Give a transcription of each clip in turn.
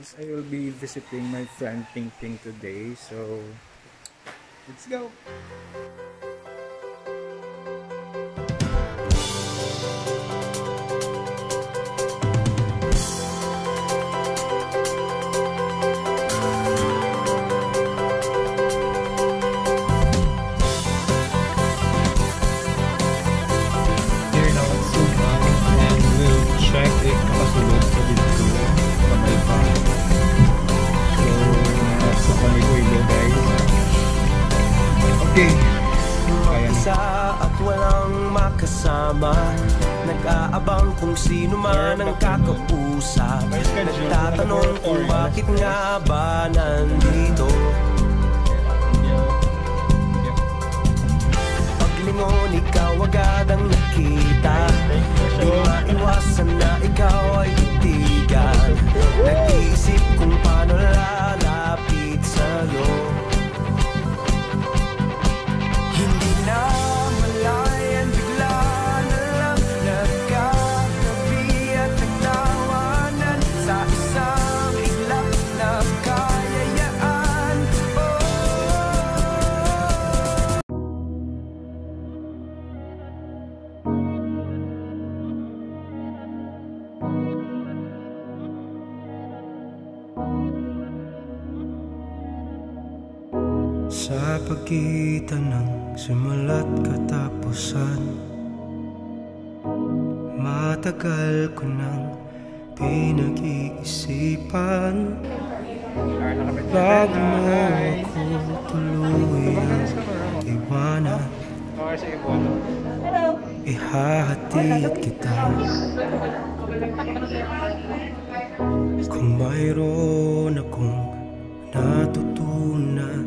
guys, I will be visiting my friend Ping Ping today. So, let's go! Okay. Kaya. Isa at walang makasama. Nag-aabang kung sino man ang kakausap. Nagtatanong kung bakit nga ba nandito. Paglingon ikaw agad ang nakita Sa pagitan ng simula't katapusan Matagal ko nang pinag-iisipan. Bago mo ako tuluyang iwanan. Ihahatid kita Kung mayroon akong natutunan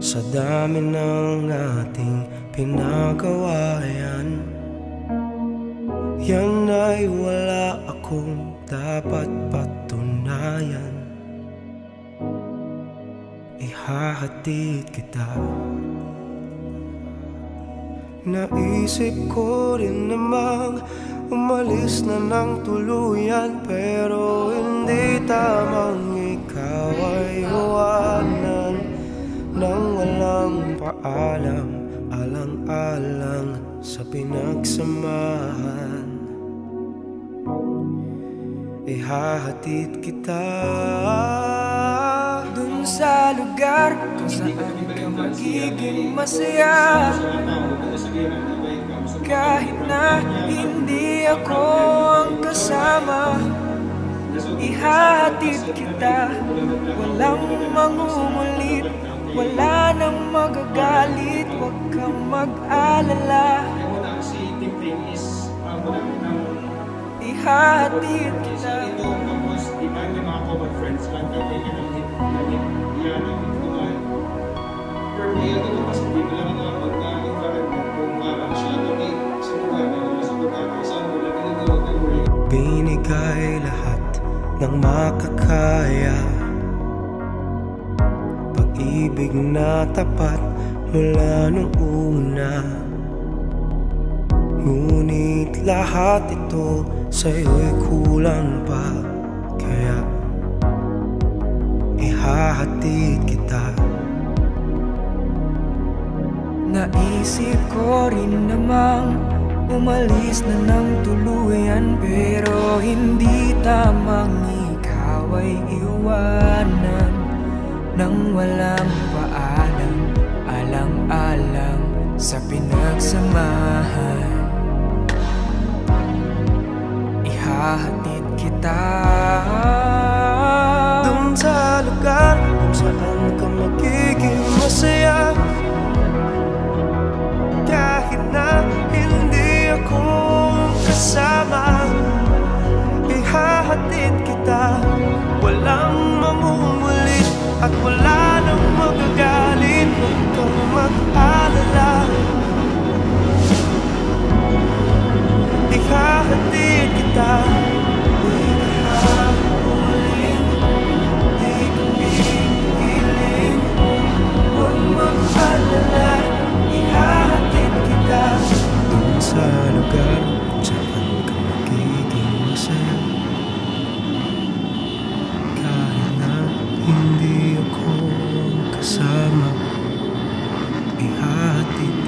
Sa dami ng ating pinagawa yan Yan ay wala akong dapat patunayan. Ihahatid kita Naisip ko rin namang umalis na ng tuluyan Pero hindi tamang ikaw ay iwanan Nang walang paalam, alang-alang sa pinagsamahan. Ihahatid kita sa lugar kung saan ka magiging masaya. Kahit na hindi ako ang kasama Ihahatid kita. Walang mangungulit Wala nang magagalit. Huwag kang mag-alala. Ihahatid kita Binigay lahat ng makakaya. Pag-ibig na tapat mula nung una. Ngunit lahat ito sa'yo'y kulang pa. Kaya ihahatid kita. Naisip ko rin namang umalis na ng tuluyan Pero hindi tamang ikaw ay iwanan. Nang walang paalam, alang-alang sa pinagsamahan. Ihahatid kita hati